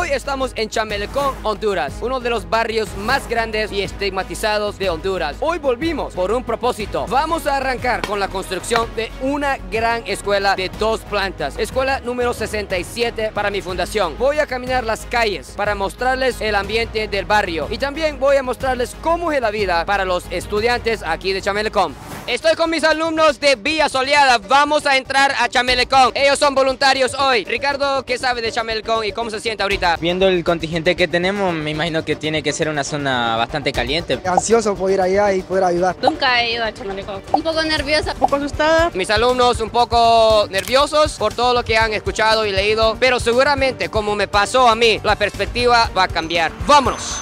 Hoy estamos en Chamelecón, Honduras, uno de los barrios más grandes y estigmatizados de Honduras. Hoy volvimos por un propósito. Vamos a arrancar con la construcción de una gran escuela de dos plantas. Escuela número 67 para mi fundación. Voy a caminar las calles para mostrarles el ambiente del barrio y también voy a mostrarles cómo es la vida para los estudiantes aquí de Chamelecón. Estoy con mis alumnos de Villa Soleada. Vamos a entrar a Chamelecón. Ellos son voluntarios hoy. Ricardo, ¿qué sabe de Chamelecón y cómo se siente ahorita? Viendo el contingente que tenemos, me imagino que tiene que ser una zona bastante caliente. Ansioso por ir allá y poder ayudar. Nunca he ido a Chamelecón. Un poco nerviosa. Un poco asustada. Mis alumnos un poco nerviosos por todo lo que han escuchado y leído, pero seguramente como me pasó a mí, la perspectiva va a cambiar. ¡Vámonos!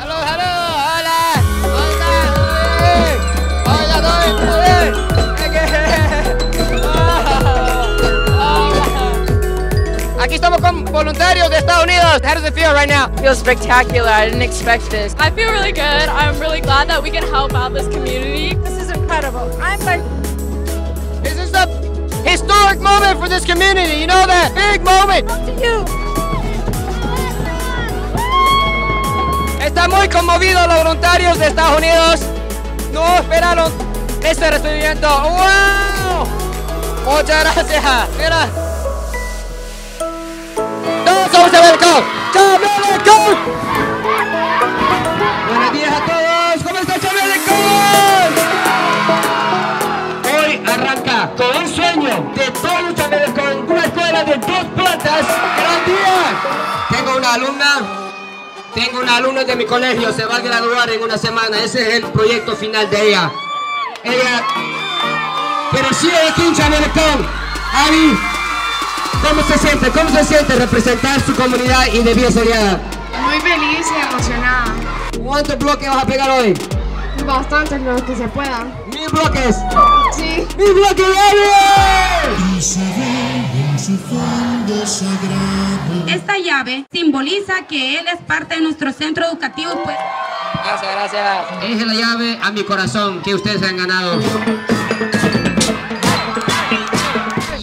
¡Aló, aló! Aquí estamos con voluntarios de Estados Unidos. How does it feel right now? feels spectacular. I didn't expect this. I feel really good. I'm really glad that we can help out this community. This is incredible. I'm like, This is the historic moment for this community. You know that? Big moment. to you. Están muy conmovidos los voluntarios de Estados Unidos. No esperaron este recibimiento. ¡Wow! Muchas gracias. Mira. Todos somos Chamelecón. ¡Chamelecón! Buenos días a todos. ¿Cómo está Chamelecón? Hoy arranca con un sueño de todo los Chamelecón. Una escuela de dos plantas. ¡Gran día! Tengo una alumna tengo una alumna de mi colegio, se va a graduar en una semana. Ese es el proyecto final de ella. Ella, pero sí es aquí en Chamelecón. ¿Cómo se siente? ¿Cómo se siente representar su comunidad y de Vía Soleada? Muy feliz y emocionada. ¿Cuántos bloques vas a pegar hoy? Bastantes los que se puedan. ¡Mil bloques! Sí. ¡Mil bloques! Esta llave simboliza que él es parte de nuestro centro educativo, pues Gracias, gracias. Es la llave a mi corazón que ustedes han ganado.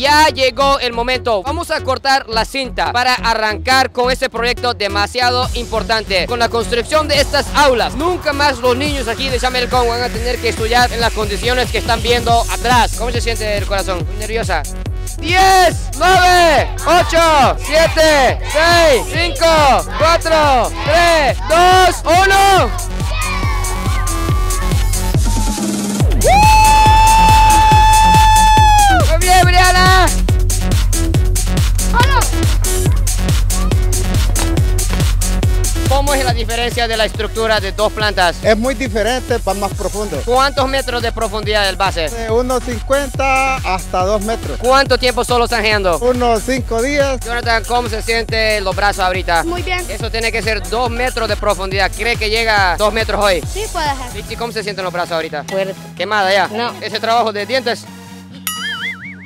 Ya llegó el momento. Vamos a cortar la cinta para arrancar con este proyecto demasiado importante. Con la construcción de estas aulas, nunca más los niños aquí de Chamelcón van a tener que estudiar en las condiciones que están viendo atrás. ¿Cómo se siente el corazón? ¿Nerviosa? 10, 9, 8, 7, 6, 5, 4, 3, 2, 1. ¿Cómo es la diferencia de la estructura de dos plantas? Es muy diferente para más profundo. ¿Cuántos metros de profundidad del base? De unos 50 hasta 2 metros. ¿Cuánto tiempo solo están girando? Unos 5 días. Jonathan, ¿cómo se siente los brazos ahorita? Muy bien. Eso tiene que ser dos metros de profundidad. ¿Cree que llega a dos metros hoy? Sí, puede ser. Richie, ¿cómo se sienten los brazos ahorita? Fuerte. ¿Quemada ya? No. ¿Ese trabajo de dientes?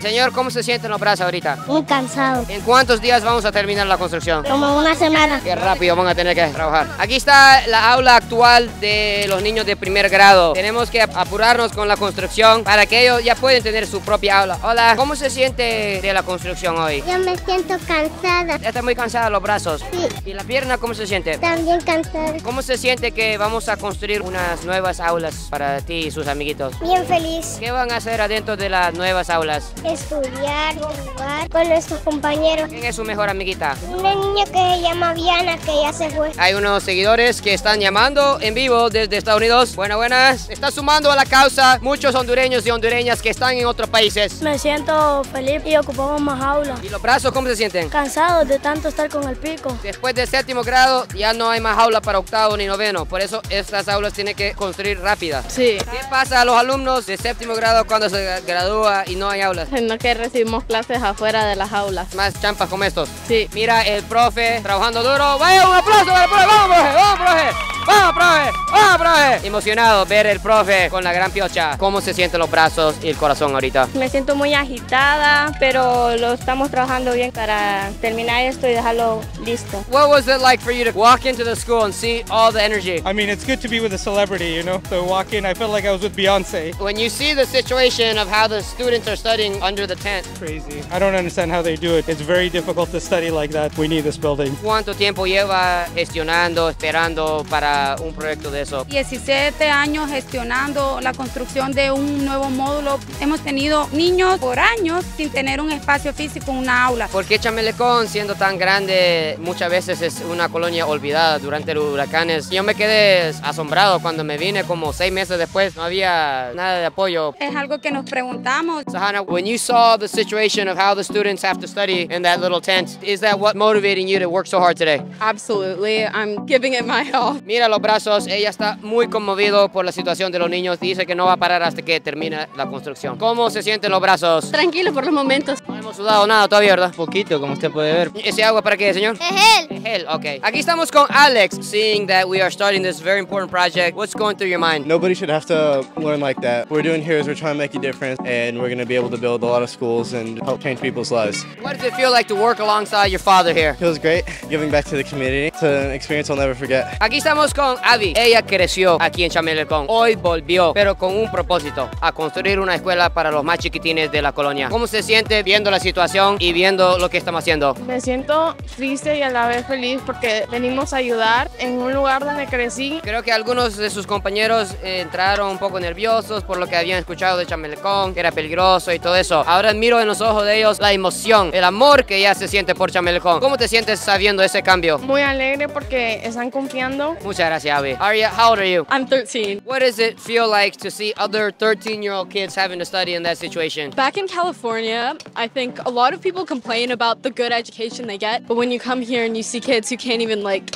Señor, ¿cómo se sienten los brazos ahorita? Muy cansado. ¿En cuántos días vamos a terminar la construcción? Como una semana. Qué rápido van a tener que trabajar. Aquí está la aula actual de los niños de primer grado. Tenemos que apurarnos con la construcción para que ellos ya pueden tener su propia aula. Hola, ¿cómo se siente de la construcción hoy? Yo me siento cansada. Ya está muy cansada los brazos. Sí. ¿Y la pierna cómo se siente? También cansada. ¿Cómo se siente que vamos a construir unas nuevas aulas para ti y sus amiguitos? Bien feliz. ¿Qué van a hacer adentro de las nuevas aulas? Estudiar, jugar con nuestros compañeros. ¿Quién es su mejor amiguita? Una niña que se llama Viana que ya se fue. Hay unos seguidores que están llamando en vivo desde Estados Unidos. Buenas, buenas. Está sumando a la causa muchos hondureños y hondureñas que están en otros países. Me siento feliz y ocupamos más aulas. ¿Y los brazos cómo se sienten? Cansados de tanto estar con el pico. Después del séptimo grado ya no hay más aula para octavo ni noveno. Por eso estas aulas tienen que construir rápidas. Sí. ¿Qué pasa a los alumnos de séptimo grado cuando se gradúa y no hay aulas? No que recibimos clases afuera de las aulas. Más champas como estos. Sí. Mira el profe trabajando duro. Vaya, un aplauso para el profe. Vamos, profe. Vamos, profe. ¡Vamos, profe! ¡Vamos, profe! Emocionado ver el profe con la gran piocha. ¿Cómo se sienten los brazos y el corazón ahorita? Me siento muy agitada, pero lo estamos trabajando bien para terminar esto y dejarlo listo. What was it like for you to walk into the school and see all the energy? I mean, it's good to be with a celebrity, you know? So walk in, I felt like I was with Beyonce. When you see the situation of how the students are studying under the tent, Crazy. I don't understand how they do it. It's very difficult to study like that. We need this building. ¿cuánto tiempo lleva gestionando, esperando para un proyecto de eso? 17 años gestionando la construcción de un nuevo módulo. Hemos tenido niños por años sin tener un espacio físico, una aula. ¿Por qué Chamelecón, siendo tan grande, muchas veces es una colonia olvidada durante los huracanes? Yo me quedé asombrado cuando me vine como seis meses después. No había nada de apoyo. Es algo que nos preguntamos. Sahana, when you saw the situation of how the students have to study in that little tent, is that what motivating you to work so hard today? Absolutely. I'm giving it my all. Mira los brazos, ella está muy conmovido por la situación de los niños. Dice que no va a parar hasta que termine la construcción. ¿Cómo se sienten los brazos? Tranquilo por los momentos. No hemos sudado nada todavía, ¿verdad? Poquito, como usted puede ver. ¿Ese agua para qué, señor? Es él. Hell, okay. Aquí estamos con Alex. Seeing that we are starting this very important project, what's going through your mind? Nobody should have to learn like that. What we're doing here is we're trying to make a difference, and we're going to be able to build a lot of schools and help change people's lives. What does it feel like to work alongside your father here? Feels great giving back to the community. It's an experience I'll never forget. Aquí estamos con Abby. Ella creció aquí en Chamelecón. Hoy volvió, pero con un propósito, a construir una escuela para los más chiquitines de la colonia. ¿Cómo se siente viendo la situación y viendo lo que estamos haciendo? Me siento triste y a la vez feliz porque venimos a ayudar en un lugar donde crecí. Creo que algunos de sus compañeros eh, entraron un poco nerviosos por lo que habían escuchado de Chamelecón, que era peligroso y todo eso. Ahora miro en los ojos de ellos la emoción, el amor que ya se siente por Chamelecón. ¿Cómo te sientes sabiendo ese cambio? Muy alegre porque están confiando. Muchas gracias, Abby. Aria, how old are you? I'm 13. What does it feel like to see other 13-year-old kids having to study in that situation? Back in California, I think a lot of people complain about the good education they get, but when you come here and you see kids who can't even like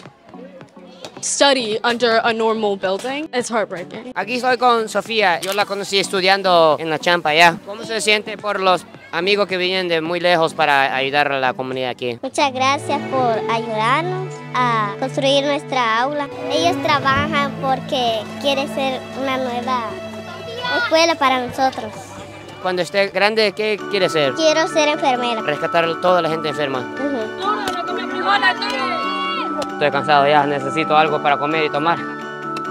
study under a normal building, it's heartbreaking. Aquí estoy con Sofía. Yo la conocí estudiando en la Champa ya. ¿Cómo se siente por los amigos que vienen de muy lejos para ayudar a la comunidad aquí? Muchas gracias por ayudarnos a construir nuestra aula. Ellos trabajan porque quiere ser una nueva escuela para nosotros. Cuando esté grande, ¿qué quiere ser? Quiero ser enfermera. Rescatar a toda la gente enferma. Estoy cansado ya, necesito algo para comer y tomar.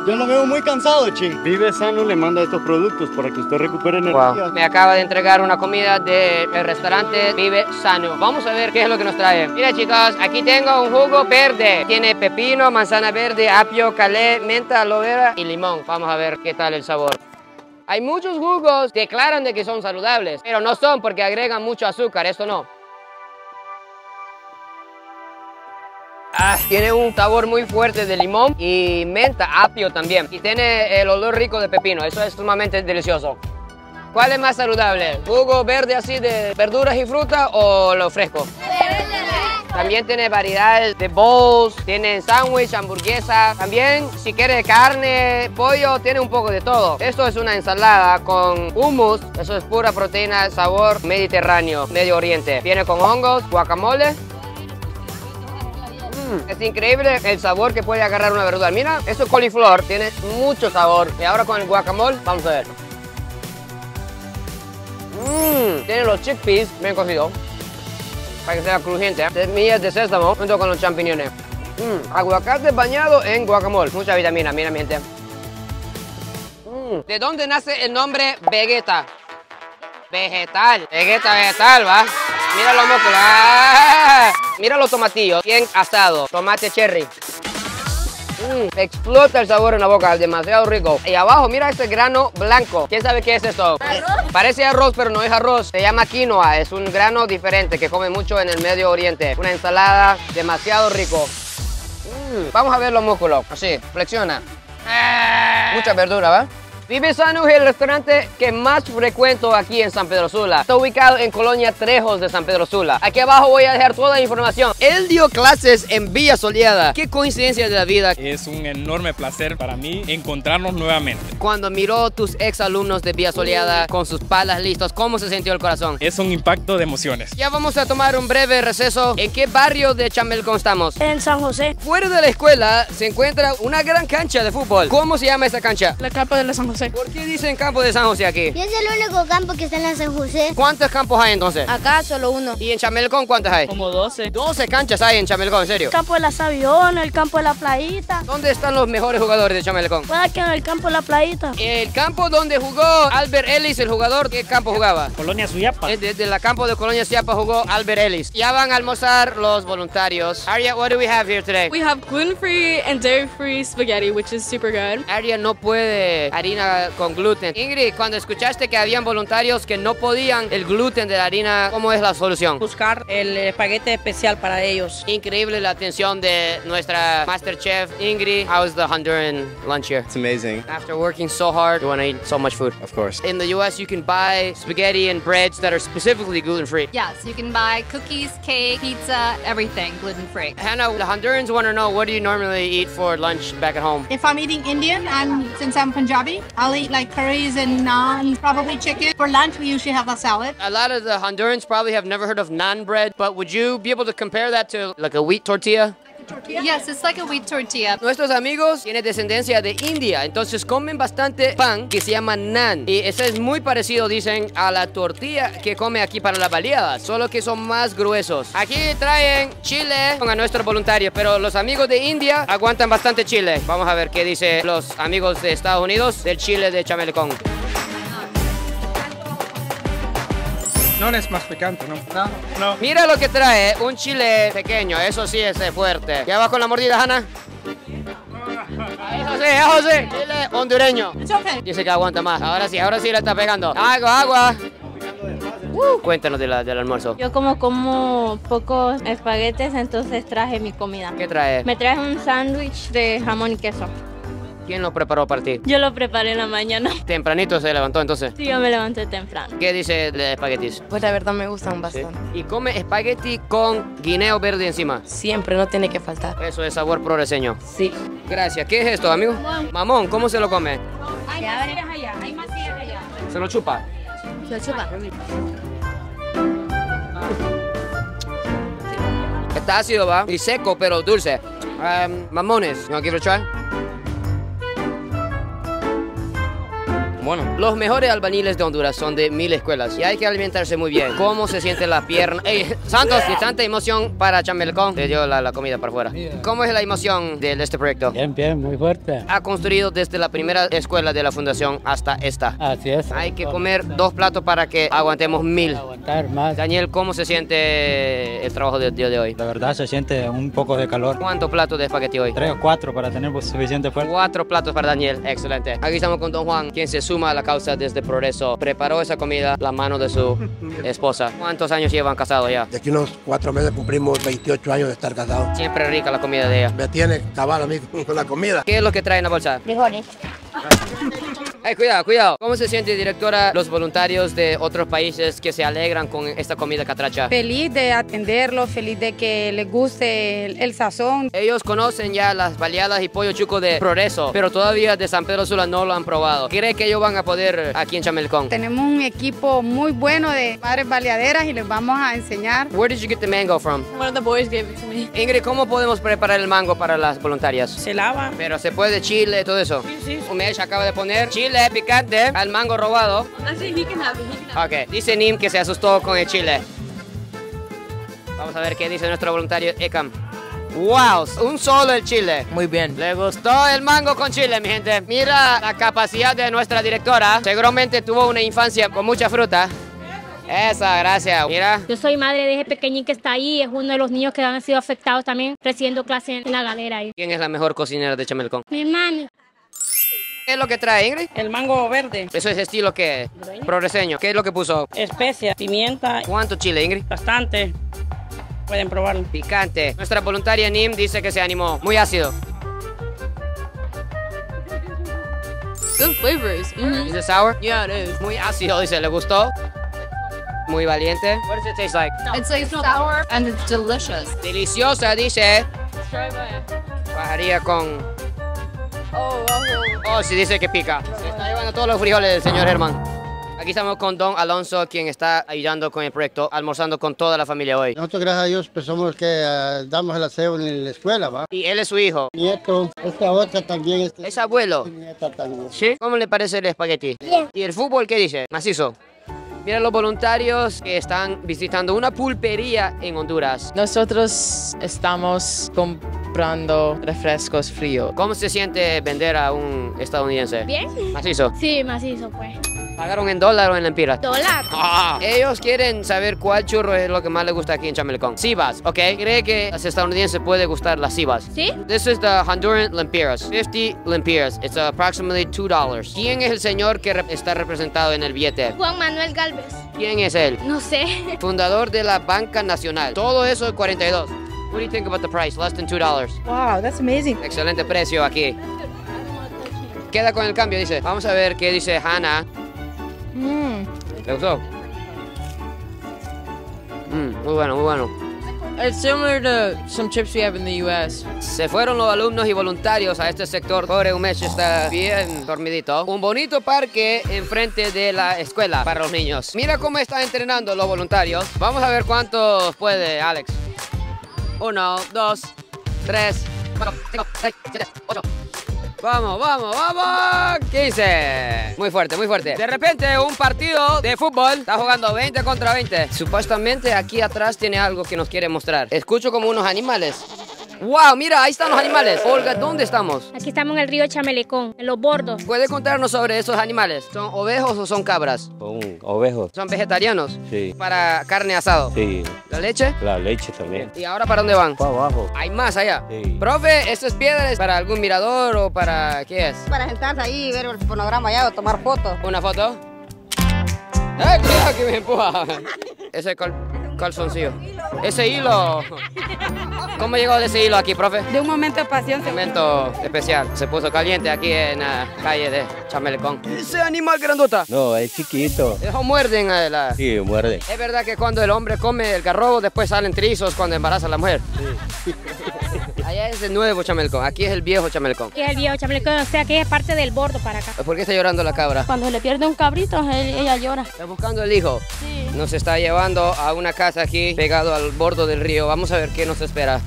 Yo lo veo muy cansado, ching. Vive Sano le manda estos productos para que usted recupere Wow. energía. Me acaba de entregar una comida del restaurante Vive Sano. Vamos a ver qué es lo que nos trae. Mira chicos, aquí tengo un jugo verde. Tiene pepino, manzana verde, apio, calé, menta, aloe vera y limón. Vamos a ver qué tal el sabor. Hay muchos jugos que declaran de que son saludables, pero no son porque agregan mucho azúcar. Esto no. Ah, tiene un sabor muy fuerte de limón y menta, apio también. Y tiene el olor rico de pepino. Eso es sumamente delicioso. ¿Cuál es más saludable? ¿Jugo verde así de verduras y frutas o lo fresco? También tiene variedades de bowls, tiene sándwich, hamburguesa. También si quiere carne, pollo, tiene un poco de todo. Esto es una ensalada con hummus. Eso es pura proteína, sabor mediterráneo, Medio Oriente. Viene con hongos, guacamole. Mm, es increíble el sabor que puede agarrar una verdura. Mira, eso es coliflor, tiene mucho sabor. Y ahora con el guacamole, vamos a ver. Mmm, tiene los chickpeas bien cocidos para que sea crujiente. Semillas de sésamo junto con los champiñones. Mmm, aguacate bañado en guacamole. Mucha vitamina, mira mi gente. Mm, ¿De dónde nace el nombre Vegeta? Vegetal. Vegeta vegetal, ¿va? Mira los músculos. ¡Ah! Mira los tomatillos. Bien asado. Tomate cherry. Mm, explota el sabor en la boca, demasiado rico. Y abajo, mira este grano blanco. ¿Quién sabe qué es esto? Parece arroz, pero no es arroz. Se llama quinoa. Es un grano diferente que come mucho en el Medio Oriente. Una ensalada demasiado rico. Mm, Vamos a ver los músculos. Así, flexiona. Mucha verdura, ¿va? Vive Sano es el restaurante que más frecuento aquí en San Pedro Sula. Está ubicado en Colonia Trejos de San Pedro Sula. Aquí abajo voy a dejar toda la información. Él dio clases en Villa Soleada. Qué coincidencia de la vida. Es un enorme placer para mí encontrarnos nuevamente. Cuando miró tus ex alumnos de Villa Soleada con sus palas listos, ¿cómo se sintió el corazón? Es un impacto de emociones. Ya vamos a tomar un breve receso. ¿En qué barrio de Chamelcón estamos? En San José. Fuera de la escuela se encuentra una gran cancha de fútbol. ¿Cómo se llama esa cancha? La campo de la San José. ¿Por qué dicen campo de San José aquí? Y es el único campo que está en la San José. ¿Cuántos campos hay entonces? Acá solo uno. ¿Y en Chamelcón cuántos hay? Como 12. 12 canchas hay en Chamelcón, en serio. El campo de las aviones, el campo de la playita. ¿Dónde están los mejores jugadores de Chamelcón? Puede que en el campo de la playita. El campo donde jugó Albert Ellis, el jugador, ¿qué campo jugaba? Colonia Suyapa. Desde la campo de Colonia Suyapa jugó Albert Ellis. Ya van a almorzar los voluntarios. Aria, what do we have here today? We have gluten-free and dairy-free spaghetti, which is super good. Aria no puede harina con gluten. Ingrid, cuando escuchaste que habían voluntarios que no podían el gluten de la harina, ¿cómo es la solución? Buscar el espaguete especial para ellos. Increíble la atención de nuestra master chef Ingrid. How is the Honduran lunch here? It's amazing. After working so hard, you want to eat so much food. Of course. In the US, you can buy spaghetti and breads that are specifically gluten-free. Yes, you can buy cookies, cake, pizza, everything gluten-free. Hannah, the Hondurans want to know what do you normally eat for lunch back at home? If I'm eating Indian, and since I'm Punjabi, I'll eat like curries and naan, probably chicken. For lunch, we usually have a salad. A lot of the Hondurans probably have never heard of naan bread, but would you be able to compare that to like a wheat tortilla? Yes, it's like a wheat tortilla. Nuestros amigos tienen descendencia de India, entonces comen bastante pan que se llama naan. Y ese es muy parecido, dicen, a la tortilla que come aquí para las baleadas, solo que son más gruesos. Aquí traen chile a nuestros voluntarios, pero los amigos de India aguantan bastante chile. Vamos a ver qué dicen los amigos de Estados Unidos del chile de Chamelecón. No es más picante, ¿no? No. no. Mira lo que trae, un chile pequeño, eso sí es fuerte. ¿Ya va con la mordida, Hanna? Eso sí, eso sí. Chile hondureño. Dice que aguanta más. Ahora sí, ahora sí le está pegando. Agua, agua. Uh, cuéntanos de la, del almuerzo. Yo como como pocos espaguetes, entonces traje mi comida. ¿Qué trae? Me traje un sándwich de jamón y queso. ¿Quién lo preparó para ti? Yo lo preparé en la mañana. Tempranito se levantó entonces. Sí, yo me levanté temprano. ¿Qué dice de espaguetis? Pues la verdad me gustan bastante. ¿Y come espagueti con guineo verde encima? Siempre, no tiene que faltar. Eso es sabor progreseño. Sí. Gracias. ¿Qué es esto, amigo? Mamón. Mamón, ¿cómo se lo come? Hay allá, hay allá. ¿Se lo chupa? Se lo chupa. Está ácido, va. Y seco, pero dulce. Um, mamones. You want to give it a try? Bueno, los mejores albañiles de Honduras son de mil escuelas y hay que alimentarse muy bien. ¿Cómo se siente la pierna? Ey, Santos, de tanta emoción para Chamelcón, te dio la, la comida para afuera. ¿Cómo es la emoción de, de, este proyecto? Bien, bien, muy fuerte. Ha construido desde la primera escuela de la fundación hasta esta. Así es. Hay que comer dos platos para que aguantemos mil. Aguantar más. Daniel, ¿cómo se siente el trabajo del día de hoy? La verdad se siente un poco de calor. ¿Cuántos platos de espagueti hoy? Tres o cuatro para tener suficiente fuerza. Cuatro platos para Daniel, excelente. Aquí estamos con Don Juan, quien se suma a la causa desde Progreso. Preparó esa comida la mano de su esposa. ¿Cuántos años llevan casados ya? De aquí unos cuatro meses cumplimos 28 años de estar casados. Siempre rica la comida de ella. Me tiene cabal a mí con la comida. ¿Qué es lo que trae en la bolsa? Frijoles. Hey, cuidado, cuidado. ¿Cómo se siente, directora, los voluntarios de otros países que se alegran con esta comida catracha? Feliz de atenderlos, feliz de que les guste el, el, sazón. Ellos conocen ya las baleadas y pollo chuco de Progreso, pero todavía de San Pedro Sula no lo han probado. ¿Cree que ellos van a poder aquí en Chamelcón? Tenemos un equipo muy bueno de madres baleaderas y les vamos a enseñar. Where did you get the mango from? One of the boys gave it to me. Ingrid, ¿cómo podemos preparar el mango para las voluntarias? Se lava. Pero se puede chile, todo eso. Sí, sí. Umesh acaba de poner chile picante al mango robado. He can have it. He can have Ok, dice Nim que se asustó con el chile. Vamos a ver qué dice nuestro voluntario Ekam. ¡Wow! Un solo el chile. Muy bien. Le gustó el mango con chile, mi gente. Mira la capacidad de nuestra directora. Seguramente tuvo una infancia con mucha fruta. Esa, gracias. Mira. Yo soy madre de ese pequeñín que está ahí. Es uno de los niños que han sido afectados también, recibiendo clase en la galera ahí. ¿Quién es la mejor cocinera de Chamelcón? Mi hermano. ¿Qué es lo que trae, Ingrid? El mango verde. ¿Eso es estilo qué? Progreseño. ¿Qué es lo que puso? Especia, pimienta. ¿Cuánto chile, Ingrid? Bastante. Pueden probarlo. Picante. Nuestra voluntaria Nim dice que se animó. Muy ácido. Good flavors. Is it sour? Yeah, it is. Muy ácido, dice. ¿Le gustó? Muy valiente. What does it taste like? It's like sour and it's delicious. Deliciosa, dice. Bajaría con... Oh, Oh, sí, dice que pica. Se está llevando todos los frijoles del señor Germán. Aquí estamos con Don Alonso, quien está ayudando con el proyecto, almorzando con toda la familia hoy. Nosotros, gracias a Dios, pues somos los que ah, damos el aseo en la escuela, ¿va? Y él es su hijo. Nieto, esta otra también. Este, Es abuelo. nieta también. ¿Sí? ¿Cómo le parece el espagueti? Bien. ¿Y el fútbol qué dice? Macizo. Mira los voluntarios que están visitando una pulpería en Honduras. Nosotros estamos comprando refrescos fríos. ¿Cómo se siente vender a un estadounidense? Bien. Macizo. Sí, macizo, pues. ¿Pagaron en dólar o en lempiras? Dólar. Ah, ellos quieren saber cuál churro es lo que más les gusta aquí en Chamelecón. Sivas, ¿ok? ¿Cree que a los estadounidenses puede gustar las Sivas? ¿Sí? This is the Honduran lempiras. 50 lempiras. It's approximately $2. ¿Quién es el señor que rep- está representado en el billete? Juan Manuel Galvez. ¿Quién es él? No sé. Fundador de la Banca Nacional. Todo eso es 42. What do you think about the price? Less than $2. Wow, that's amazing. Excelente precio aquí. Queda con el cambio, dice. Vamos a ver qué dice Hannah. Mm. ¿Le gustó? Mm, muy bueno, muy bueno. It's similar to some chips we have in the U.S. Se fueron los alumnos y voluntarios a este sector. Pobre Umesh está bien dormidito. Un bonito parque enfrente de la escuela para los niños. Mira cómo están entrenando los voluntarios. Vamos a ver cuántos puede Alex. Uno, dos, tres, cuatro, cinco, seis, siete, ocho. Vamos, vamos, vamos. 15. Muy fuerte, muy fuerte. De repente, un partido de fútbol está jugando 20 contra 20. Supuestamente aquí atrás tiene algo que nos quiere mostrar. Escucho como unos animales. ¡Wow! Mira, ahí están los animales. Olga, ¿dónde estamos? Aquí estamos en el río Chamelecón, en los bordos. ¿Puede contarnos sobre esos animales? ¿Son ovejos o son cabras? Son ovejos. ¿Son vegetarianos? Sí. Para carne asado. Sí. ¿La leche? La leche también. ¿Y ahora para dónde van? Para abajo. Hay más allá. Sí. Profe, ¿estas piedras para algún mirador o para qué es? Para sentarse ahí y ver el fonograma allá o tomar fotos. ¿Una foto? ¡Ay, cuidado que me empuja! Ese cal- calzoncillo. Ese hilo. ¿Cómo llegó de ese hilo aquí, profe? De un momento de pasión. Un momento especial. Se puso caliente aquí en la calle de Chamelecón. Ese animal grandota. No, es chiquito. Eso muerden a la... Sí, muerde. Es verdad que cuando el hombre come el garrobo, después salen trizos cuando embaraza a la mujer. Allá es el nuevo Chamelcón, aquí es el viejo Chamelcón. Que es el viejo Chamelecón, o sea que es parte del bordo para acá. ¿Por qué está llorando la cabra? Cuando le pierde un cabrito, él- ella llora. Está buscando el hijo. Nos está llevando a una casa aquí, pegado al bordo del río. Vamos a ver qué nos espera.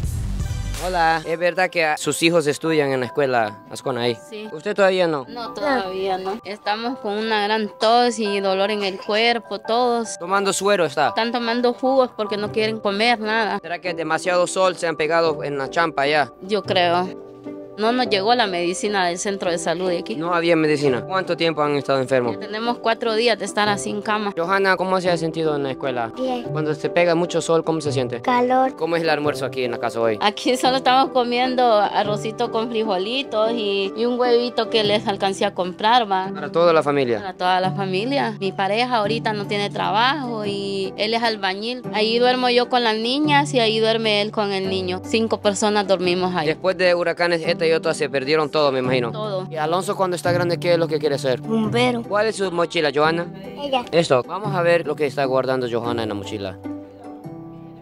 Hola, ¿es verdad que sus hijos estudian en la escuela Ascona ahí? Sí. ¿Usted todavía no? No, todavía no. Estamos con una gran tos y dolor en el cuerpo, todos. Tomando suero está. Están tomando jugos porque no quieren comer nada. ¿Será que demasiado sol se han pegado en la champa allá? Yo creo. No nos llegó la medicina del centro de salud de aquí. No había medicina. ¿Cuánto tiempo han estado enfermos? Tenemos cuatro días de estar así en cama. Johanna, ¿cómo se ha sentido en la escuela? Bien. Cuando se pega mucho sol, ¿cómo se siente? Calor. ¿Cómo es el almuerzo aquí en la casa hoy? Aquí solo estamos comiendo arrocito con frijolitos y, y un huevito que les alcancé a comprar, va. Para toda la familia. Para toda la familia. Mi pareja ahorita no tiene trabajo y él es albañil. Ahí duermo yo con las niñas y ahí duerme él con el niño. Cinco personas dormimos ahí. Después de huracanes Eta y Ota se perdieron todo, me imagino. Todo. ¿Y Alonso cuando está grande qué es lo que quiere ser? Bombero. ¿Cuál es su mochila, Johanna? Ella. Esto. Vamos a ver lo que está guardando Johanna en la mochila.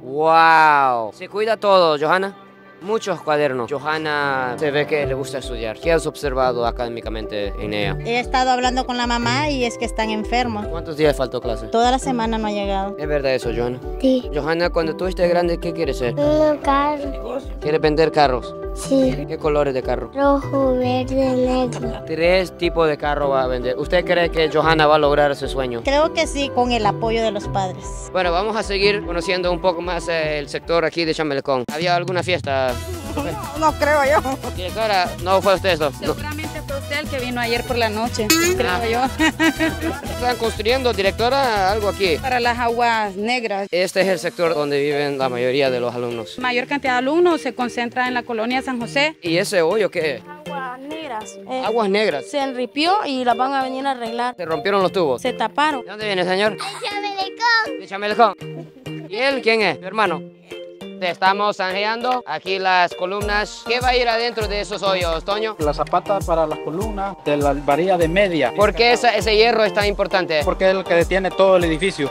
¡Wow! Se cuida todo, Johanna. Muchos cuadernos. Johanna se ve que le gusta estudiar. ¿Qué has observado académicamente en ella? He estado hablando con la mamá y es que están enfermos. ¿Cuántos días faltó clase? Toda la semana no ha llegado. ¿Es verdad eso, Johanna? Sí. Johanna, cuando tú estés grande, ¿qué quieres ser? Un carro. ¿Quieres vender carros? Sí. ¿Qué colores de carro? Rojo, verde, negro. Tres tipos de carro va a vender. ¿Usted cree que Johanna va a lograr ese sueño? Creo que sí, con el apoyo de los padres. Bueno, vamos a seguir conociendo un poco más eh, el sector aquí de Chamelecón. ¿Había alguna fiesta? No creo yo. Directora, no fue usted esto. No. Seguramente fue usted el que vino ayer por la noche, creo yo. Están construyendo, directora, algo aquí. Para las aguas negras. Este es el sector donde viven la mayoría de los alumnos. Mayor cantidad de alumnos se concentra en la colonia San José. ¿Y ese hoyo qué es? Aguas negras. Eh, Aguas negras. Se enripió y las van a venir a arreglar. Se rompieron los tubos. Se taparon. ¿De dónde viene, señor? De Chamelecón. ¿Y él quién es? ¿Tu hermano? Te estamos zanjeando aquí las columnas. ¿Qué va a ir adentro de esos hoyos, Toño? La zapata para las columnas de la varilla de media. ¿Por qué esa- ese hierro es tan importante? Porque es el que detiene todo el edificio.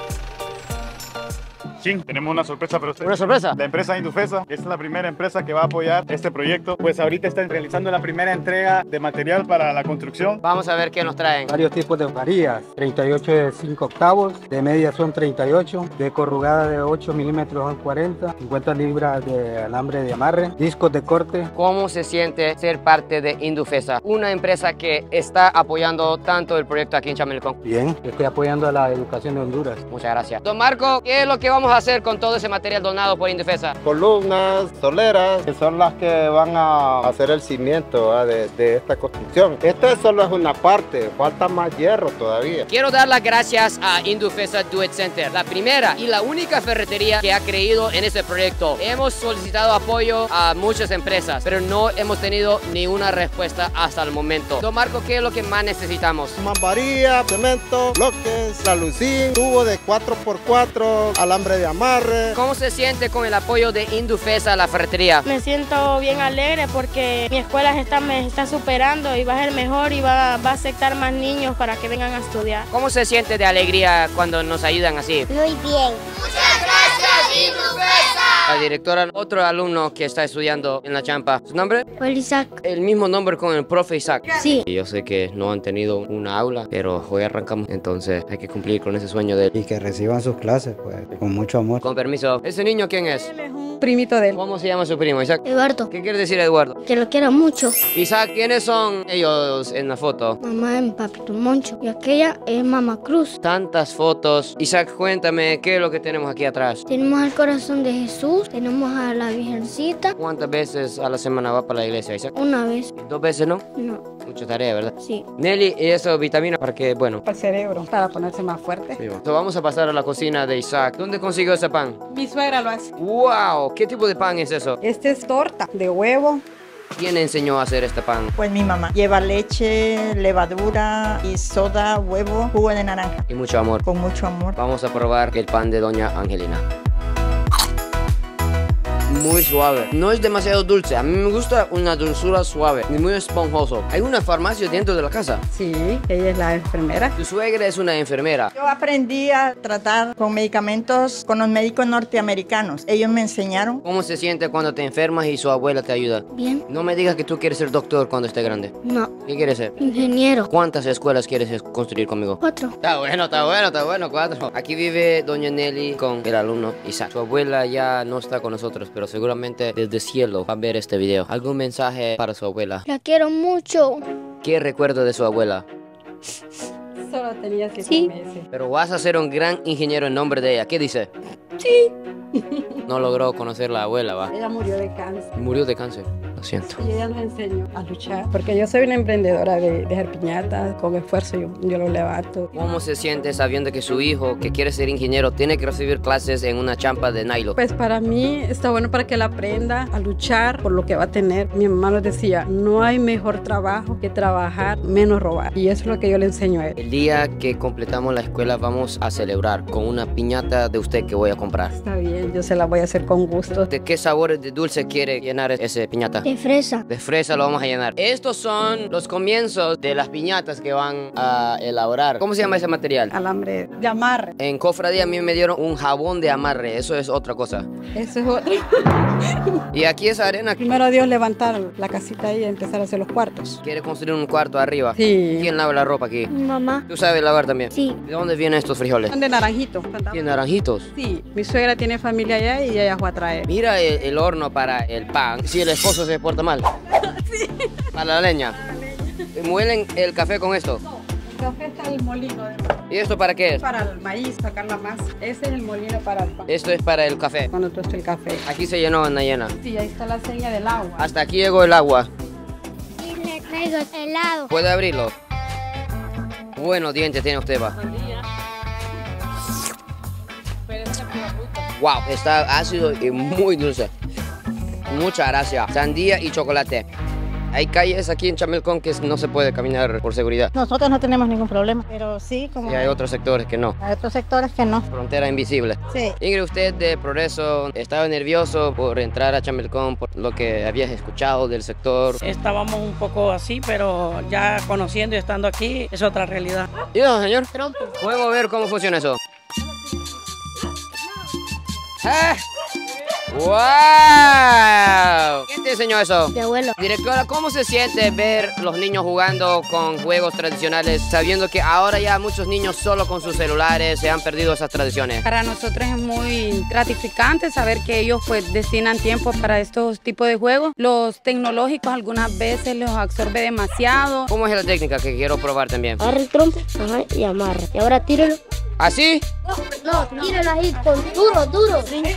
Chin, tenemos una sorpresa para ustedes. ¿Una sorpresa? La empresa Indufesa es la primera empresa que va a apoyar este proyecto. Pues ahorita están realizando la primera entrega de material para la construcción. Vamos a ver qué nos traen. Varios tipos de varillas. 38 de 5 octavos, de media son 38, de corrugada de 8 milímetros son 40, 50 libras de alambre de amarre, discos de corte. ¿Cómo se siente ser parte de Indufesa? Una empresa que está apoyando tanto el proyecto aquí en Chamelecón. Bien, estoy apoyando a la educación de Honduras. Muchas gracias. Don Marco, ¿qué es lo que vamos a hacer con todo ese material donado por Indufesa? columnas, soleras, que son las que van a hacer el cimiento de, de esta construcción. Esta solo es una parte, falta más hierro todavía. Quiero dar las gracias a Indufesa Do It Center, la primera y la única ferretería que ha creído en este proyecto. Hemos solicitado apoyo a muchas empresas, pero no hemos tenido ni una respuesta hasta el momento. Don Marco, ¿qué es lo que más necesitamos? Varilla, cemento, bloques, tralucín, tubo de 4x4, alambre de amarre. ¿Cómo se siente con el apoyo de Indufesa a la ferretería? Me siento bien alegre porque mi escuela se está, me está superando y va a ser mejor y va, va a aceptar más niños para que vengan a estudiar. ¿Cómo se siente de alegría cuando nos ayudan así? Muy bien. La directora, otro alumno que está estudiando en la champa. ¿Su nombre? Isaac. El mismo nombre con el profe Isaac. Sí. Y Yo sé que no han tenido una aula, pero hoy arrancamos, entonces hay que cumplir con ese sueño de él. Y que reciban sus clases, pues, con mucho amor. Con permiso, ¿ese niño quién es? Primito de él. ¿Cómo se llama su primo, Isaac? Eduardo, ¿Qué quiere decir Eduardo? que lo quiero mucho. Isaac, ¿quiénes son ellos en la foto? Mamá es Papito Moncho y aquella es Mamá Cruz. Tantas fotos. Isaac, cuéntame, ¿qué es lo que tenemos aquí atrás? Tenemos al corazón de Jesús, tenemos a la Virgencita. ¿Cuántas veces a la semana va para la iglesia, Isaac? Una vez, ¿Dos veces no? no, Mucha tarea, ¿verdad? sí. Nelly, ¿y eso vitamina para que, bueno? Para el cerebro, para ponerse más fuerte. Entonces vamos a pasar a la cocina de Isaac. ¿Dónde consiguió ese pan? Mi suegra lo hace. ¡Wow! ¿Qué tipo de pan es eso? Este es torta de huevo. ¿Quién enseñó a hacer este pan? Pues mi mamá. Lleva leche, levadura y soda, huevo, jugo de naranja. Y mucho amor. Con mucho amor. Vamos a probar el pan de Doña Angelina. Muy suave. No es demasiado dulce. A mí me gusta una dulzura suave y muy esponjoso. ¿Hay una farmacia dentro de la casa? Sí, ella es la enfermera. Tu suegra es una enfermera. Yo aprendí a tratar con medicamentos con los médicos norteamericanos. Ellos me enseñaron. ¿Cómo se siente cuando te enfermas y su abuela te ayuda? Bien. No me digas que tú quieres ser doctor cuando estés grande. No, ¿Qué quieres ser? ingeniero. ¿Cuántas escuelas quieres construir conmigo? Cuatro. Está bueno, está bueno, está bueno, cuatro. Aquí vive Doña Nelly con el alumno Isaac. Su abuela ya no está con nosotros, pero seguramente desde cielo va a ver este video. ¿Algún mensaje para su abuela? La quiero mucho. ¿Qué recuerdo de su abuela? Solo tenía siete Sí. meses. Pero vas a ser un gran ingeniero en nombre de ella. ¿Qué dice? Sí. No logró conocer la abuela, va. Ella murió de cáncer. Murió de cáncer. Lo siento. Y ella nos enseñó a luchar. Porque yo soy una emprendedora de, de piñatas. Con esfuerzo yo, yo lo levanto. ¿Cómo se siente sabiendo que su hijo, que quiere ser ingeniero, tiene que recibir clases en una champa de nylon? Pues para mí está bueno para que él aprenda a luchar por lo que va a tener. Mi mamá nos decía, no hay mejor trabajo que trabajar menos robar. Y eso es lo que yo le enseño a él. El día que completamos la escuela vamos a celebrar con una piñata de usted que voy a comprar. Está bien, yo se la voy a hacer con gusto. ¿De qué sabores de dulce quiere llenar ese piñata? De fresa. De fresa lo vamos a llenar. Estos son los comienzos de las piñatas que van a elaborar. ¿Cómo se llama ese material? Alambre de amarre. En cofradía a mí me dieron un jabón de amarre. Eso es otra cosa. Eso es otro. Y aquí es arena. Primero Dios levantar la casita ahí y empezar a hacer los cuartos. Quiere construir un cuarto arriba. Sí. ¿Quién lava la ropa aquí? Mi mamá. ¿Tú sabes lavar también? Sí. ¿De dónde vienen estos frijoles? Son de naranjito. ¿Tienen naranjitos? Sí, mi suegra tiene familia allá y ella fue a traer. Mira el, el horno para el pan. Si el esposo se porta mal. Para la leña. ¿Muelen el café con esto? El café está el molino. ¿Y esto para qué es? Para el maíz, sacar la masa. Ese es el molino para el pan. Esto es para el café. Cuando tú el café. Aquí se llenó Ana llena. Sí, ahí está la seña del agua. Hasta aquí llegó el agua. Y le traigo helado. ¿Puede abrirlo? Buenos dientes tiene usted, va. Wow, está ácido y muy dulce. Muchas gracias. Sandía y chocolate. Hay calles aquí en Chamelcón que no se puede caminar por seguridad. Nosotros no tenemos ningún problema, pero sí, como Y hay otros sectores que no. hay otros sectores que no. Frontera invisible. Sí. Ingrid, usted de Progreso estaba nervioso por entrar a Chamelcón, por lo que habías escuchado del sector. Estábamos un poco así, pero ya conociendo y estando aquí es otra realidad. ¿Y eso, señor? Podemos ver cómo funciona eso. ¡Eh! ¡Wow! ¿Quién te enseñó eso? Mi abuelo. Directora, ¿cómo se siente ver los niños jugando con juegos tradicionales, sabiendo que ahora ya muchos niños solo con sus celulares se han perdido esas tradiciones? Para nosotros es muy gratificante saber que ellos pues destinan tiempo para estos tipos de juegos. Los tecnológicos algunas veces los absorbe demasiado. ¿Cómo es la técnica que quiero probar también? Agarra el trompo ajá, y amarra. Y ahora tíralo. ¿Así? No, tíralo ahí con duro, duro. duro. ¡Eh!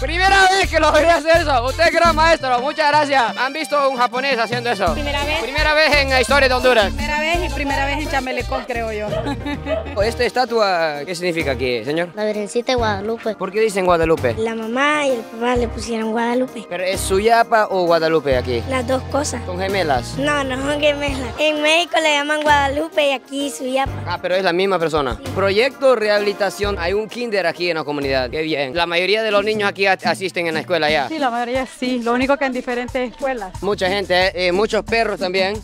Primera vez que lo vería hacer eso. Usted es gran maestro. Muchas gracias. ¿Han visto un japonés haciendo eso? Primera vez. Primera vez en la historia de Honduras. Primera vez y primera vez en Chamelecón, creo yo. ¿Esta estatua qué significa aquí, señor? La Virgencita de Guadalupe. ¿Por qué dicen Guadalupe? La mamá y el papá le pusieron Guadalupe. ¿Pero es Suyapa o Guadalupe aquí? Las dos cosas. ¿Son gemelas? No, no son gemelas. En México le llaman Guadalupe y aquí Suyapa. Ah, pero es la misma persona. Proyecto Rehabilitación. Hay un kinder aquí en la comunidad. Qué bien. La mayoría de los niños aquí a- asisten en la escuela ya. Sí, la mayoría sí, lo único que en diferentes escuelas. Mucha gente, ¿eh? Muchos perros también.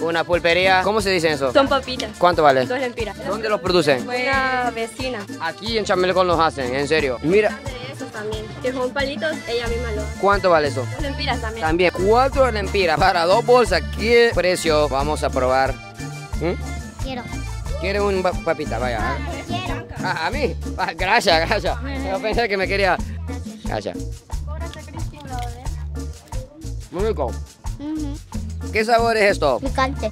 Una pulpería. ¿Cómo se dice eso? Son papitas. ¿Cuánto vale? Dos lempiras. ¿Dónde los producen? Una vecina. Aquí en Chamelecón los hacen, en serio. Mira, De esos también. Que son palitos, ella misma lo. ¿cuánto vale eso? Dos lempiras también. También, cuatro lempiras para dos bolsas. ¿Qué precio vamos a probar? ¿Mm? Quiero. ¿Quiere un pa- papita? Vaya. Ah, ¿A mí? Ah, gracias, gracias. Yo pensé que me quería... Gracias. Muy rico. ¿Qué sabor es esto? Picante.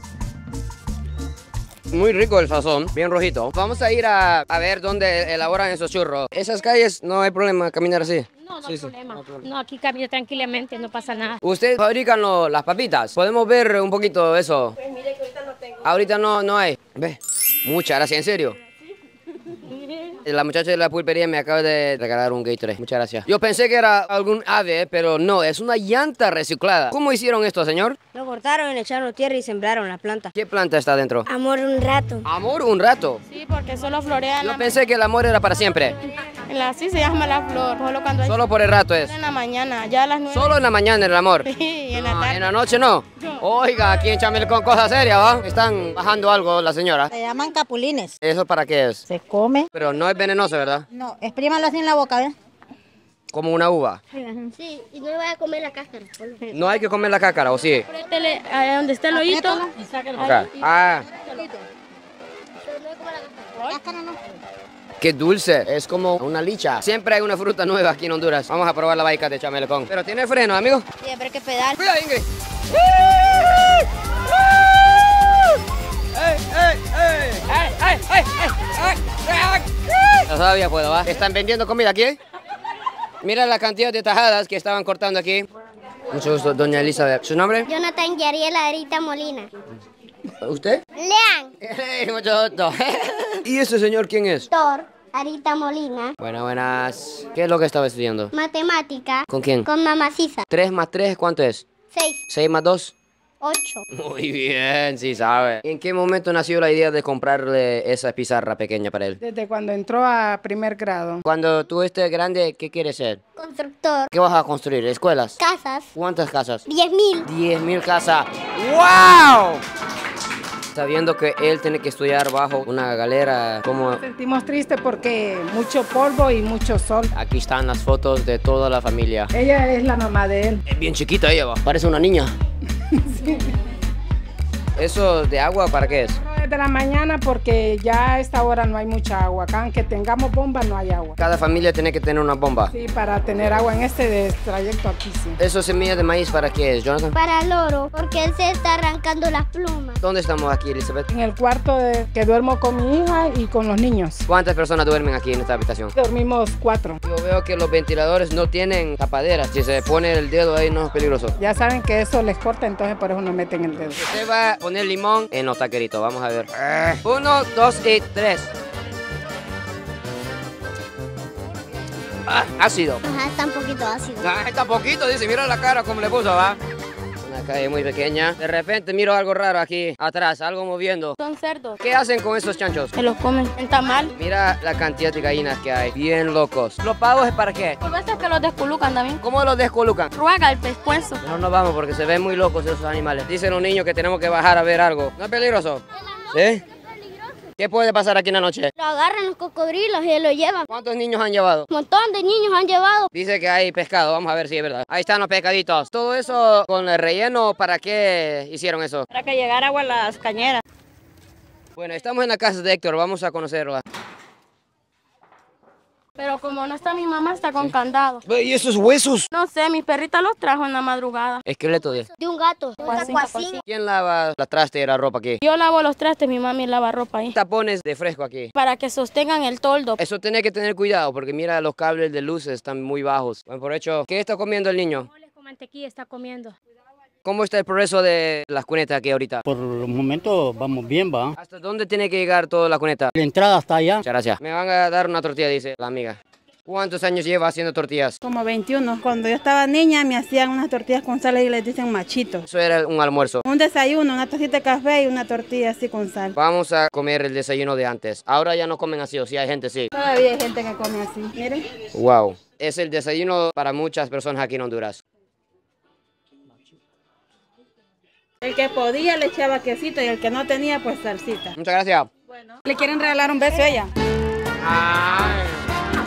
Muy rico el sazón, bien rojito. Vamos a ir a, a ver dónde elaboran esos churros. Esas calles no hay problema caminar así. No, no Sí, problema. No, aquí camino tranquilamente, no pasa nada. ¿Ustedes fabrican lo- las papitas? ¿Podemos ver un poquito eso? Pues mire que ahorita no tengo. Ahorita no, no hay. Ve. Muchas gracias, en serio. La muchacha de la pulpería me acaba de regalar un Gatorade. Muchas gracias. Yo pensé que era algún ave, pero no, es una llanta reciclada. ¿Cómo hicieron esto, señor? Lo cortaron, le echaron tierra y sembraron la planta. ¿Qué planta está dentro? Amor un rato. Amor un rato. Sí, porque solo florea Yo pensé que el amor era para siempre. En la- así se llama la flor, solo cuando hay Solo por el rato es. en la mañana, ya a las nueve. Solo en la mañana el amor. Sí, en la Ah, tarde. en la noche no. Oiga, aquí en Chamel con cosas serias, ¿va? Están bajando algo la señora. Se llaman capulines. ¿Eso para qué es? Se come. Pero no es venenoso, ¿verdad? No, exprímalo así en la boca, ¿ves? Como una uva. Sí, y no le voy a comer la cáscara. No hay que comer la cácara, ¿o sí? Apriétele ahí donde está el hoyito. Acá. Ah, Cáscara no. Qué dulce. Es como una licha. Siempre hay una fruta nueva aquí en Honduras. Vamos a probar la baica de chamelecón. Pero tiene freno, amigo. Sí, pero que pedal. Cuidado, Ingrid. ¡Ey, ey, ey! ¡Ey, ey, ey, ey! Todavía puedo, ¿va? ¿Están vendiendo comida aquí? Mira la cantidad de tajadas que estaban cortando aquí. Mucho gusto, doña Elizabeth. ¿Su nombre? Jonathan Yariela Arita Molina. ¿Usted? Lean. Mucho gusto. ¿Y ese señor quién es? Thor. Arita Molina. Buenas, buenas. ¿Qué es lo que estaba estudiando? Matemática. ¿Con quién? Con mamá ¿Tres más tres cuánto es? Seis. ¿Seis más dos? 8. Muy bien, sí sabe. En qué momento nació la idea de comprarle esa pizarra pequeña para él? Desde cuando entró a primer grado. Cuando tú estés grande, ¿qué quieres ser? Constructor. ¿Qué vas a construir? ¿Escuelas? Casas. ¿Cuántas casas? 10.000. 10.000 casas. ¡Wow! sabiendo que él tiene que estudiar bajo una galera. Como... Nos sentimos tristes porque mucho polvo y mucho sol. Aquí están las fotos de toda la familia. Ella es la mamá de él. Es bien chiquita ella, parece una niña. ¿Eso de agua para qué es? Desde la mañana porque ya a esta hora no hay mucha agua. Acá aunque tengamos bomba no hay agua. Cada familia tiene que tener una bomba. Sí, para tener agua en este de- trayecto aquí sí. ¿Eso semilla de maíz para qué es, Jonathan? Para el oro. Porque él se está arrancando las plumas. ¿Dónde estamos aquí, Elizabeth? En el cuarto de- que duermo con mi hija y con los niños. ¿Cuántas personas duermen aquí en esta habitación? Dormimos cuatro. Yo veo que los ventiladores no tienen tapaderas. Si se pone el dedo ahí no es peligroso. Ya saben que eso les corta, entonces por eso no meten el dedo. Usted va a poner limón en los taqueritos. Vamos a ver. Uno, dos y tres. Ah, ácido. Ajá, está un poquito ácido. Ah, está poquito, dice, mira la cara como le puso, va. Una calle muy pequeña. De repente miro algo raro aquí atrás, algo moviendo. Son cerdos. ¿Qué hacen con esos chanchos? Se los comen en tamal. Mira la cantidad de gallinas que hay, bien locos. ¿Los pavos es para qué? Por veces que los descolucan también. ¿Cómo los descolucan? Ruega el pescuezo. No nos vamos porque se ven muy locos esos animales. Dicen los niños que tenemos que bajar a ver algo. ¿No es peligroso? ¿Sí? ¿Qué puede pasar aquí en la noche? Lo agarran los cocodrilos y lo llevan. ¿Cuántos niños han llevado? Un montón de niños han llevado. Dice que hay pescado, vamos a ver si es verdad. Ahí están los pescaditos. Todo eso con el relleno, ¿para qué hicieron eso? Para que llegara agua a las cañeras. Bueno, estamos en la casa de Héctor, vamos a conocerla. Pero como no está mi mamá, está con candado. ¿Y esos huesos? No sé, mi perrita los trajo en la madrugada. Esqueleto de... De un gato. De un Pues. ¿Quién lava la traste y la ropa aquí? Yo lavo los trastes, mi mami lava ropa ahí. Tapones de fresco aquí. Para que sostengan el toldo. Eso tiene que tener cuidado porque mira los cables de luces están muy bajos. Bueno, por hecho, ¿qué está comiendo el niño? Con mantequilla está comiendo. ¿Cómo está el progreso de las cunetas aquí ahorita? Por el momento vamos bien, va. ¿Hasta dónde tiene que llegar toda la cuneta? La entrada está allá. Muchas gracias. Me van a dar una tortilla, dice la amiga. ¿Cuántos años lleva haciendo tortillas? Como 21. Cuando yo estaba niña me hacían unas tortillas con sal y les dicen machito. Eso era un almuerzo. Un desayuno, una tacita de café y una tortilla así con sal. Vamos a comer el desayuno de antes. Ahora ya no comen así, o sí hay gente sí. Todavía hay gente que come así. Miren. Wow. Es el desayuno para muchas personas aquí en Honduras. El que podía le echaba quesito y el que no tenía pues salsita. Muchas gracias. ¿Le quieren regalar un beso a ella?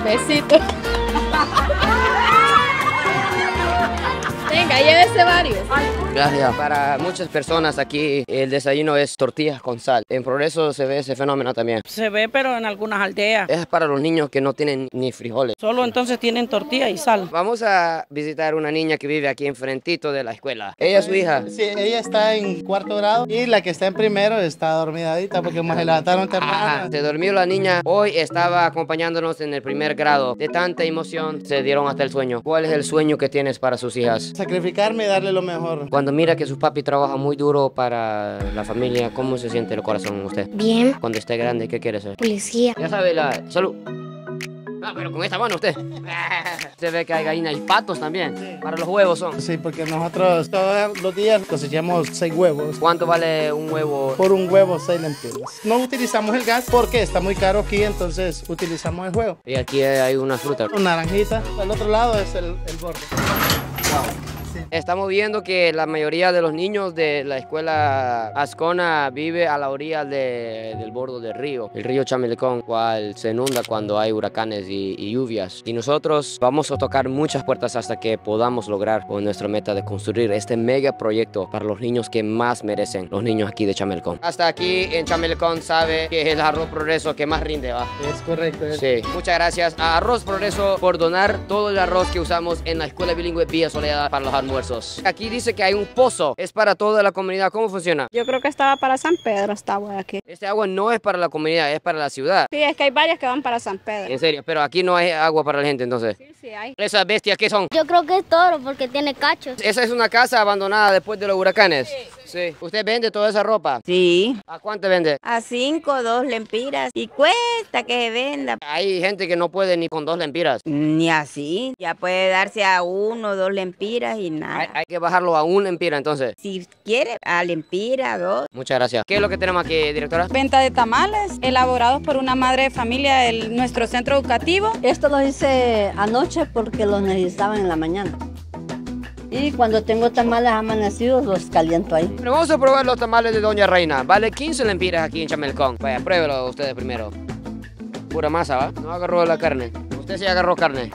Besito. Venga, llévese varios. Gracias. Para muchas personas aquí el desayuno es tortillas con sal. En Progreso se ve ese fenómeno también. Se ve, pero en algunas aldeas. Es para los niños que no tienen ni frijoles. Solo entonces tienen tortilla y sal. Vamos a visitar una niña que vive aquí enfrentito de la escuela. Ella es su hija. Sí, ella está en cuarto grado y la que está en primero está dormidadita porque más se levantaron temprano. Ajá, se durmió la niña. Hoy estaba acompañándonos en el primer grado. De tanta emoción se dieron hasta el sueño. ¿Cuál es el sueño que tienes para sus hijas? Sacrificarme y darle lo mejor. Cuando mira que sus papi trabaja muy duro para la familia, ¿cómo se siente el corazón usted? Bien. Cuando esté grande, ¿qué quiere ser? Policía. Ya sabe la... Salud. Ah, pero con esta mano usted. Se ve que hay gallinas y patos también. Para los huevos son. Sí, porque nosotros todos los días cosechamos seis huevos. ¿Cuánto vale un huevo? Por un huevo, seis lempiras. No utilizamos el gas porque está muy caro aquí, entonces utilizamos el huevo. Y aquí hay una fruta. Una naranjita. Al otro lado es el, el borde. Estamos viendo que la mayoría de los niños de la escuela Ascona vive a la orilla de- del borde del río, el río Chamelecón, cual se inunda cuando hay huracanes y, y lluvias. Y nosotros vamos a tocar muchas puertas hasta que podamos lograr con nuestra meta de construir este mega proyecto para los niños que más merecen, los niños aquí de Chamelecón. Hasta aquí en Chamelecón sabe que es el arroz progreso que más rinde, ¿va? Es correcto. es- Sí, muchas gracias a Arroz Progreso por donar todo el arroz que usamos en la escuela bilingüe Villa Soledad para los almuerzos. Aquí dice que hay un pozo, es para toda la comunidad. ¿Cómo funciona? Yo creo que estaba para San Pedro esta agua de aquí. Este agua no es para la comunidad, es para la ciudad. Sí, es que hay varias que van para San Pedro. En serio, pero aquí no hay agua para la gente entonces. Sí, sí hay. ¿Esas bestias qué son? Yo creo que es toro porque tiene cachos. Esa es una casa abandonada después de los huracanes. Sí. ¿Usted vende toda esa ropa? Sí. ¿A cuánto vende? A cinco, dos lempiras. Y cuesta que se venda. Hay gente que no puede ni con dos lempiras. Ni así. Ya puede darse a uno, dos lempiras y nada. Hay, hay que bajarlo a un lempira entonces. Si quiere, a lempira, dos. Muchas gracias. ¿Qué es lo que tenemos aquí, directora? Venta de tamales elaborados por una madre de familia de nuestro centro educativo. Esto lo hice anoche porque los necesitaban en la mañana. Y cuando tengo tamales amanecidos, los caliento ahí. Pero vamos a probar los tamales de Doña Reina. Vale 15 lempiras aquí en Chamelcón. Vaya, pruébelo ustedes primero. Pura masa, ¿va? No agarró la carne. Usted sí agarró carne.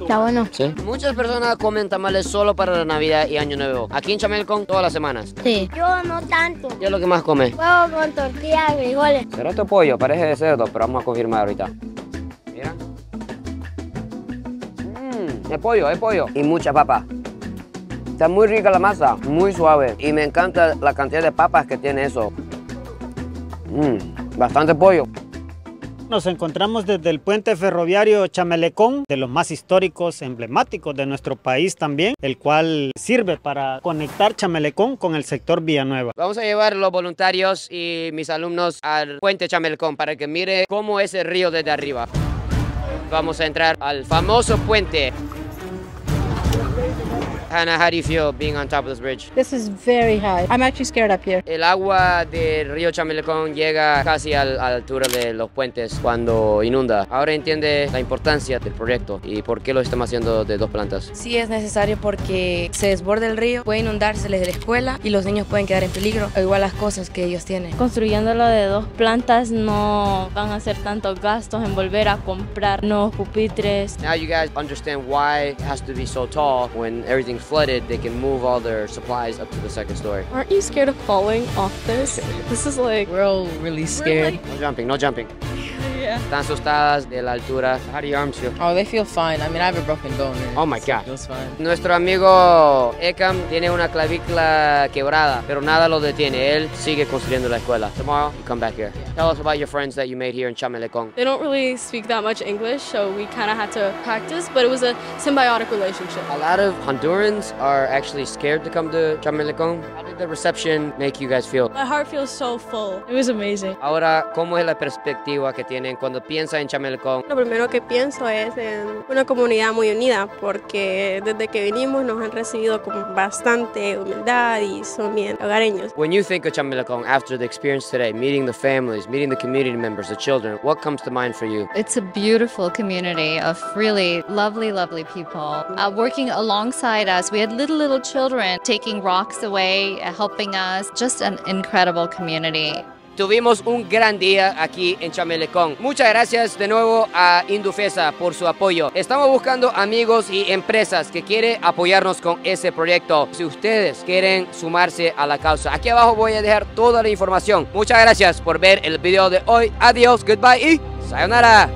Está bueno. Sí. Muchas personas comen tamales solo para la Navidad y Año Nuevo. Aquí en Chamelcón todas las semanas. Sí. Yo no tanto. ¿Qué es lo que más come? Huevo con tortilla y frijoles. Será tu pollo, parece de cerdo, pero vamos a confirmar ahorita. Mira. Mmm, es pollo, es pollo. Y mucha papa. Está muy rica la masa, muy suave. Y me encanta la cantidad de papas que tiene eso. Mmm, bastante pollo. Nos encontramos desde el puente ferroviario Chamelecón, de los más históricos, emblemáticos de nuestro país también, el cual sirve para conectar Chamelecón con el sector Villanueva. Vamos a llevar los voluntarios y mis alumnos al puente Chamelcón para que mire cómo es el río desde arriba. Vamos a entrar al famoso puente. Hannah, how do you feel being on top of this bridge? This is very high. I'm actually scared up here. El agua del río Chamelecón llega casi al- a la altura de los puentes cuando inunda. Ahora entiende la importancia del proyecto y por qué lo estamos haciendo de dos plantas. Sí es necesario porque se desborda el río, puede inundarse desde la escuela y los niños pueden quedar en peligro, o igual las cosas que ellos tienen. Construyéndolo de dos plantas no van a hacer tantos gastos en volver a comprar nuevos pupitres. Now you guys understand why it has to be so tall. When everything's flooded, they can move all their supplies up to the second story. Aren't you scared of falling off this? This is like we're all really scared. No jumping, no jumping. Yeah. Están asustadas de la altura. How do your arms feel? Oh, they feel fine. I mean, I have a broken bone. Oh my God. Feels fine. Nuestro amigo Ekam tiene una clavícula quebrada, pero nada lo detiene. Él sigue construyendo la escuela. Tomorrow, you come back here. Tell us about your friends that you made here in Chamelecón. They don't really speak that much English, so we kind of had to practice, but it was a symbiotic relationship. A lot of Hondurans are actually scared to come to Chamelecón. How did the reception make you guys feel? My heart feels so full. It was amazing. Ahora, ¿cómo es la perspectiva que tienen cuando piensan en Chamelecón? Lo primero que pienso es en una comunidad muy unida, porque desde que vinimos nos han recibido con bastante humildad y son bien hogareños. When you think of Chamelecón after the experience today, meeting the families, meeting the community members, the children, what comes to mind for you? It's a beautiful community of really lovely, lovely people uh, working alongside us. We had little, little children taking rocks away, uh, helping us. Just an incredible community. Tuvimos un gran día aquí en Chamelecón. Muchas gracias de nuevo a Indufesa por su apoyo. Estamos buscando amigos y empresas que quieren apoyarnos con ese proyecto. Si ustedes quieren sumarse a la causa, aquí abajo voy a dejar toda la información. Muchas gracias por ver el video de hoy. Adiós, goodbye y sayonara.